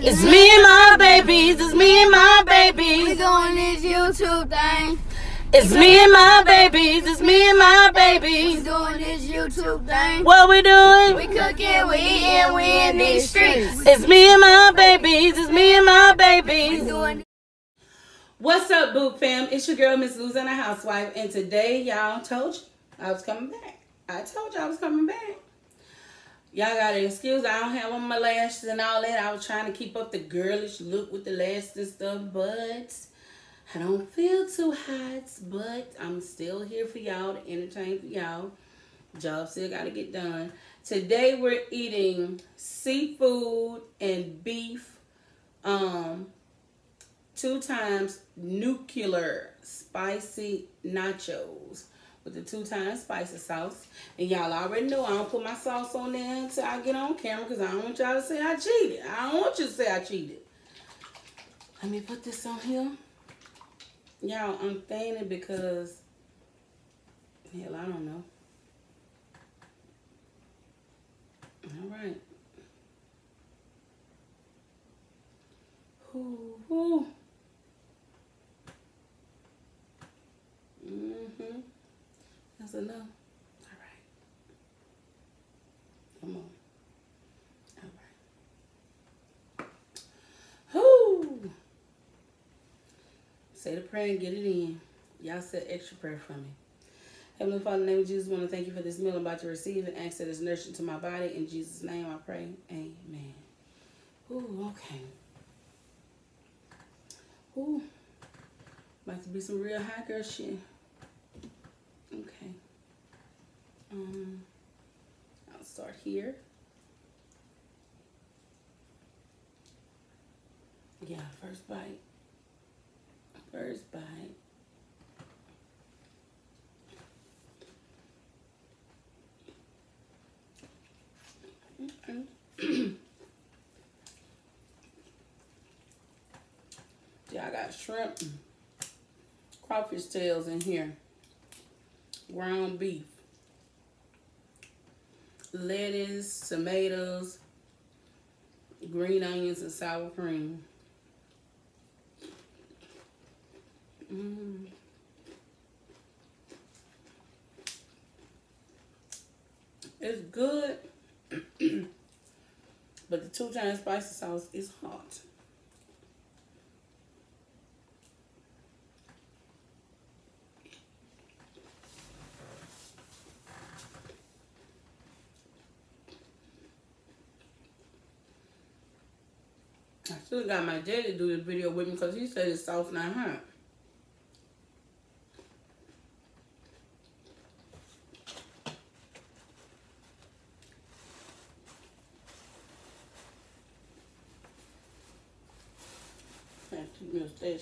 It's me and my babies. It's me and my babies. We doing this YouTube thing. It's me and my babies. It's me and my babies. We doing this YouTube thing. What we doing? We cooking, we eating, we in these streets. It's me and my babies. It's me and my babies. What's up, Boot Fam? It's your girl, Mz Louisiana Housewife, and today, y'all told you I was coming back. I told you I was coming back. Y'all got an excuse. I don't have on my lashes and all that. I was trying to keep up the girlish look with the lashes and stuff, but I don't feel too hot. But I'm still here for y'all to entertain for y'all. Job still got to get done. Today we're eating seafood and beef. Um, two times nuclear spicy nachos with the two times spicy sauce. And y'all already know I don't put my sauce on there until I get on camera because I don't want y'all to say I cheated. I don't want you to say I cheated. Let me put this on here. Y'all, I'm fainting because, hell, I don't know. All right. Ooh, ooh. Mm-hmm. That's enough. All right. Come on. All right. Whoo. Say the prayer and get it in. Y'all said extra prayer for me. Heavenly Father, in the name of Jesus, I want to thank you for this meal I'm about to receive and ask that it's nourishing to my body. In Jesus' name I pray. Amen. Ooh, okay. Ooh. About to be some real high girl shit. Okay. Um, I'll start here. Yeah, first bite. First bite. Yeah, I got shrimp, crawfish tails in here, ground beef, lettuce, tomatoes, green onions, and sour cream. Mm. It's good, but the two times spicy sauce is hot. I still got my dad to do this video with me because he said it's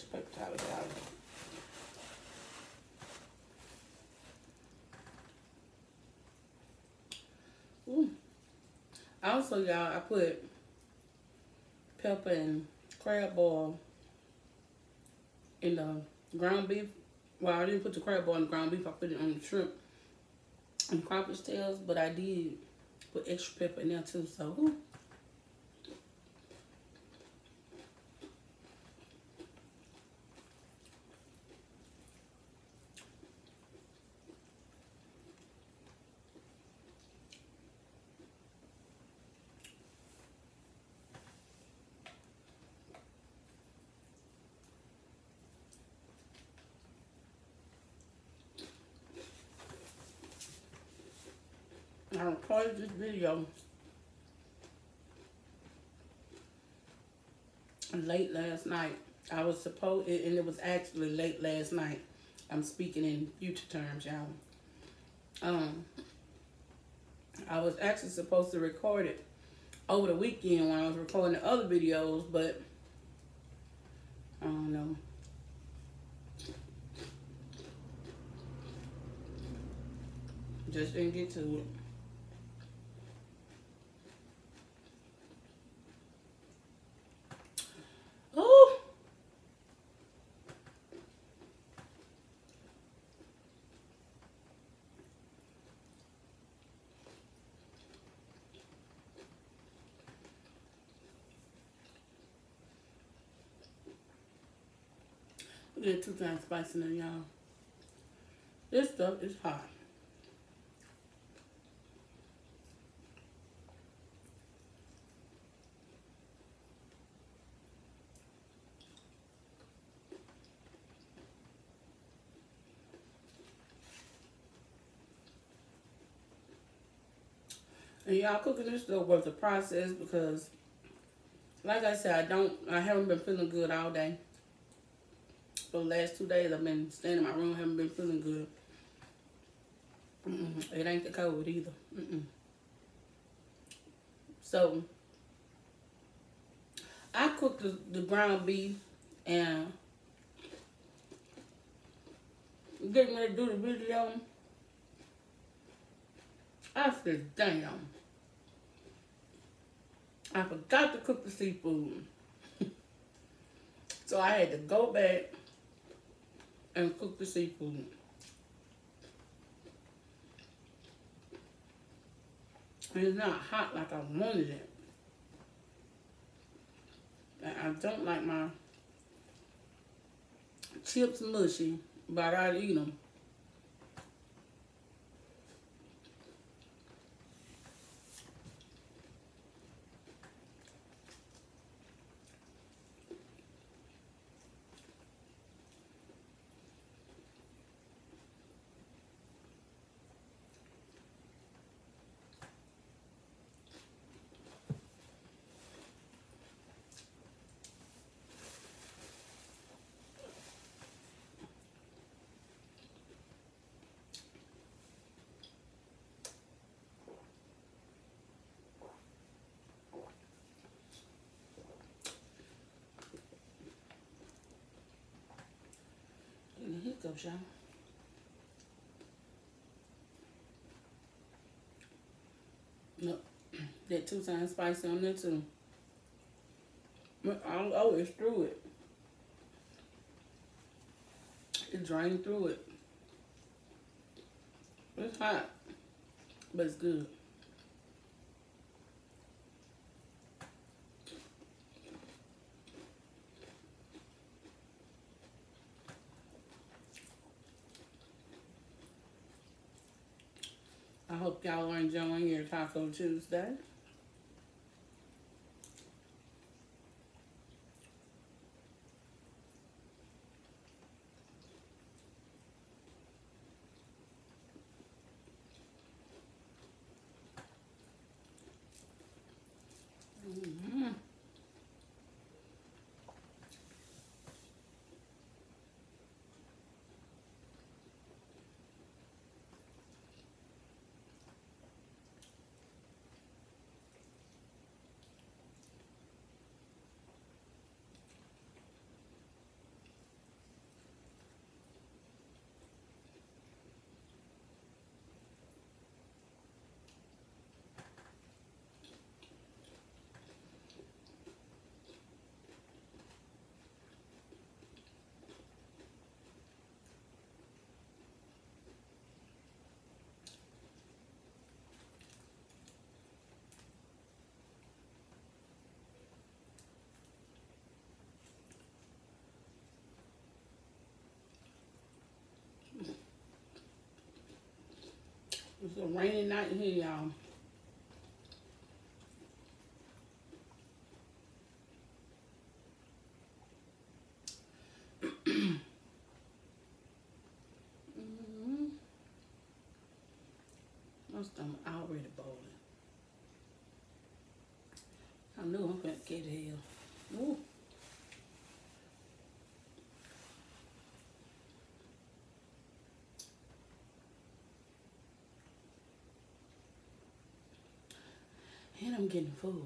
paper towel out. Ooh. Also, y'all, I put pepper and crab boil in the ground beef. Well, I didn't put the crab boil in the ground beef. I put it on the shrimp and crawfish tails, but I did put extra pepper in there too. So, I recorded this video late last night. I was supposed, and it was actually late last night. I'm speaking in future terms, y'all. Um, I was actually supposed to record it over the weekend when I was recording the other videos, but I don't know. Just didn't get to it. Ooh. Get two times spicy now, y'all. This stuff is hot. And y'all cooking this stuff was a process because like I said, I don't I haven't been feeling good all day. For the last two days I've been staying in my room, haven't been feeling good. It ain't the cold either. So I cooked the, the ground beef and getting ready to do the video. I said, damn. I forgot to cook the seafood. so I had to go back and cook the seafood. And it's not hot like I wanted it. I don't like my chips mushy, but I eat them. Nope. That two times spicy on there too. I'll always through it. It drained through it. It's hot, but it's good. I hope y'all are enjoying your Taco Tuesday. It's a rainy night here, y'all. mm-hmm. My stomach already boiling. I knew I'm gonna get hell. Ooh. And I'm getting full.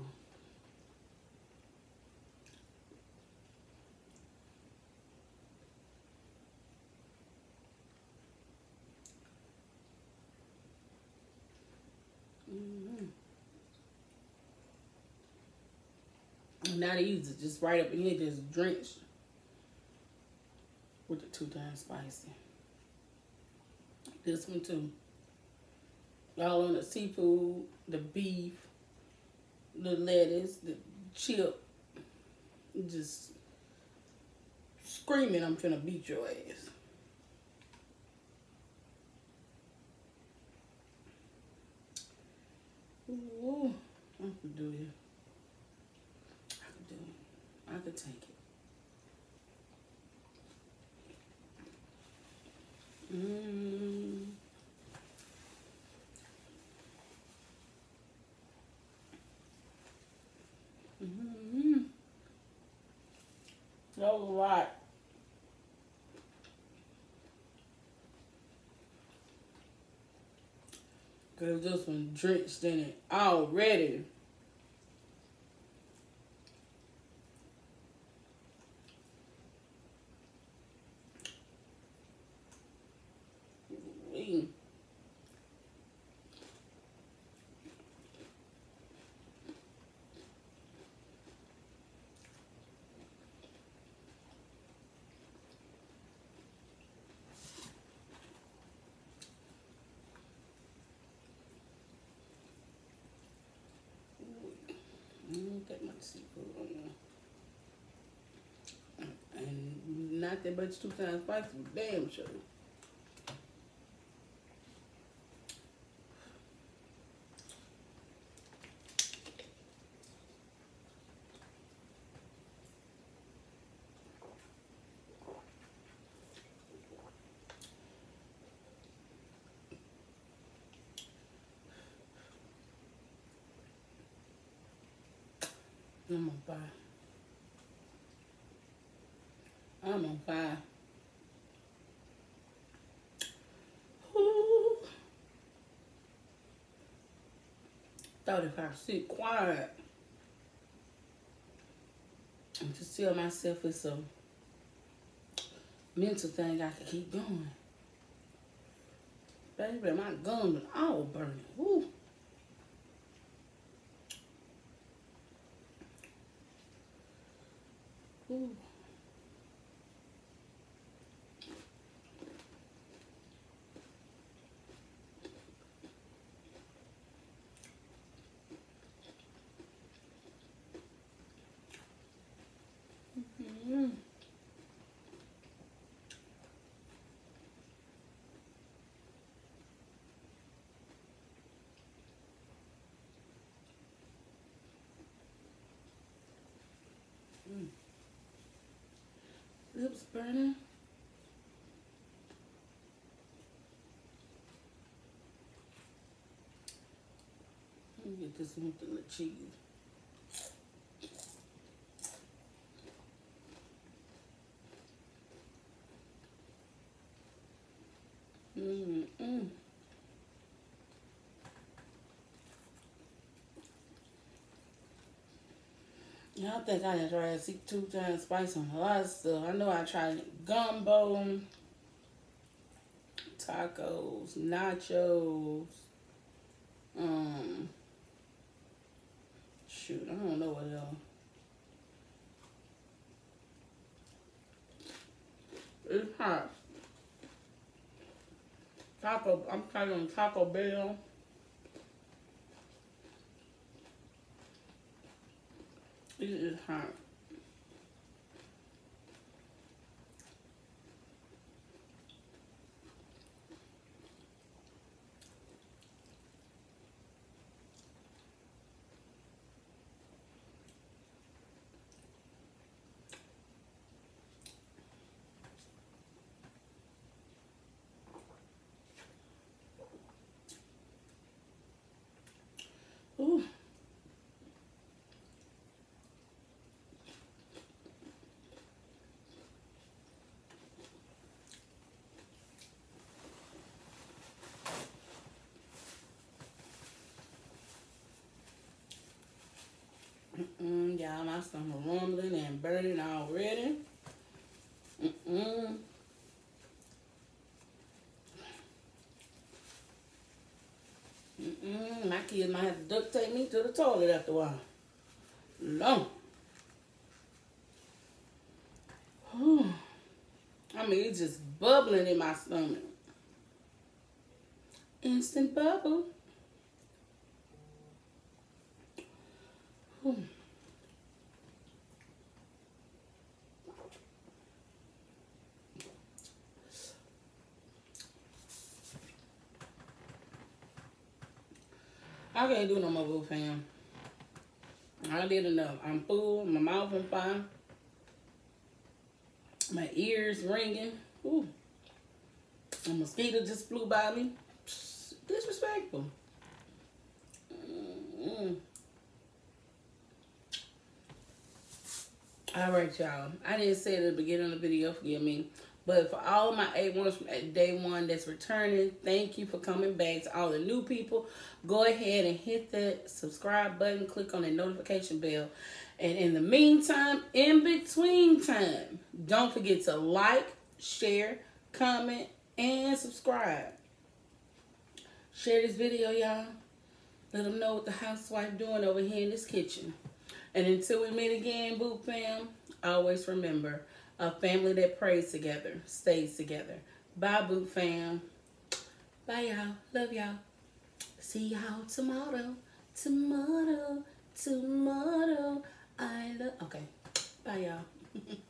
Mm-hmm. Not easy, just right up in here, just drenched with the two times spicy. This one too. All on the seafood, the beef, the lettuce, the chip, just screaming, I'm finna beat your ass. Ooh, I could do it. I could do it. I could take it. Mm. Mm-hmm. That was a lot. Cause this one drenched in it already. On there. Uh, and not that much two times spicy, damn sure. I'm on fire. I'm on fire. Ooh. Thought if I sit quiet and just tell myself it's a mental thing, I could keep going. Baby, my gums all burning. Ooh. Ooh. Mhm. Lips burning. Let me get this one with the cheese. Mm mm. Yeah, I think I had tried see two times spice on a lot of stuff. I know I tried gumbo, tacos, nachos. Um, shoot, I don't know what else. It's hot. Taco, I'm trying on Taco Bell. It is hot. Ooh. Mm-mm, y'all, my stomach rumbling and burning already. Mm-mm. Mm-mm. My kids might have to duct tape me to the toilet after a while. No. Whew. I mean, it's just bubbling in my stomach. Instant bubble. Whew. I can't do no more boo fam. I did enough. I'm full. My mouth on fire. My ears ringing. Ooh. A mosquito just flew by me. Disrespectful. Mm-hmm. All right, y'all. I didn't say it at the beginning of the video, forgive me. But for all of my A1s from day one that's returning, thank you for coming back. To all the new people, go ahead and hit that subscribe button. Click on the notification bell. And in the meantime, in between time, don't forget to like, share, comment, and subscribe. Share this video, y'all. Let them know what the housewife doing over here in this kitchen. And until we meet again, Boot Fam, always remember, a family that prays together stays together. Bye, Boot Fam. Bye, y'all. Love y'all. See y'all tomorrow. Tomorrow. Tomorrow. I love... Okay. Bye, y'all.